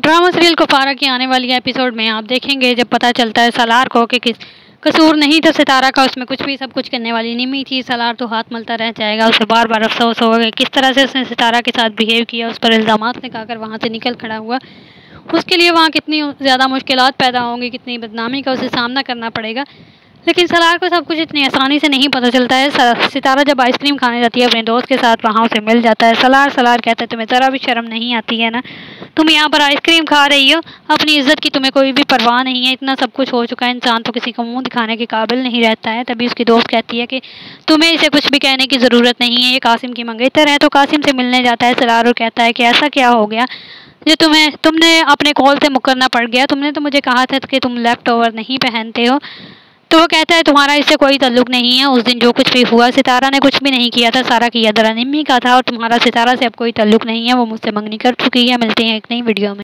Drama serial Kufra की आने वाली एपिसोड में आप देखेंगे जब पता चलता है सलार को कि किस कसूर नहीं था सितारा का उसमें कुछ भी सब कुछ करने वाली निमी थी। सलार तो हाथ मलता रह जाएगा, उसे बार बार अफसोस होगा कि किस तरह से उसने सितारा के साथ बिहेव किया, उस पर इल्ज़ाम निकालकर वहाँ से निकल खड़ा हुआ। उसके लिए वहाँ कितनी ज़्यादा मुश्किल पैदा होंगी, कितनी बदनामी का उसे सामना करना पड़ेगा। लेकिन सलार को सब कुछ इतनी आसानी से नहीं पता चलता है। सितारा जब आइसक्रीम खाने जाती है, अपने दोस्त के साथ वहाँ उसे मिल जाता है। सलार सलार कहता है, तुम्हें ज़रा भी शर्म नहीं आती है ना? तुम यहाँ पर आइसक्रीम खा रही हो। अपनी इज़्ज़त की तुम्हें कोई भी परवाह नहीं है। इतना सब कुछ हो चुका है। इंसान तो किसी को मुँह दिखाने के काबिल नहीं रहता है। तभी उसकी दोस्त कहती है कि, तुम्हें इसे कुछ भी कहने की ज़रूरत नहीं है। ये कासिम की मंगेतर है। तो कासिम से मिलने जाता है सलार और कहता है कि, ऐसा क्या हो गया? जो तुम्हें, तुमने अपने कॉल से मुकरना पड़ गया। तुमने तो मुझे कहा था कि तुम लेफ़्ट ओवर नहीं पहनते हो। तो वो कहता है, तुम्हारा इससे कोई तल्लुक नहीं है। उस दिन जो कुछ भी हुआ, सितारा ने कुछ भी नहीं किया था। सारा किया दरा निम्मी का था और तुम्हारा सितारा से अब कोई तल्लुक नहीं है। वो मुझसे मंगनी कर चुकी है। मिलते हैं एक नई वीडियो में।